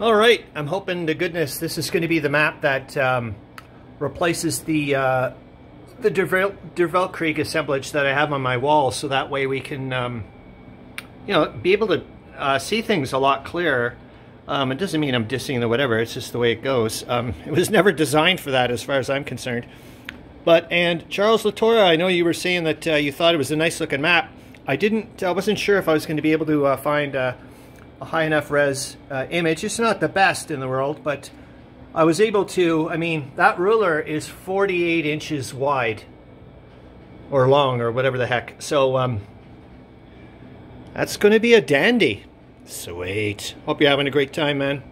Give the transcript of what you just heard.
All right, I'm hoping to goodness this is going to be the map that um, replaces the uh, the Dervelt Creek assemblage that I have on my wall, so that way we can, um, you know, be able to uh, see things a lot clearer. Um, it doesn't mean I'm dissing the whatever, it's just the way it goes. Um, it was never designed for that as far as I'm concerned. But, and Charles Latora, I know you were saying that uh, you thought it was a nice looking map. I didn't, I wasn't sure if I was going to be able to uh, find uh, a high enough res uh, image. It's not the best in the world, but I was able to, I mean, that ruler is 48 inches wide or long or whatever the heck. So um, that's going to be a dandy. Sweet. Hope you're having a great time, man.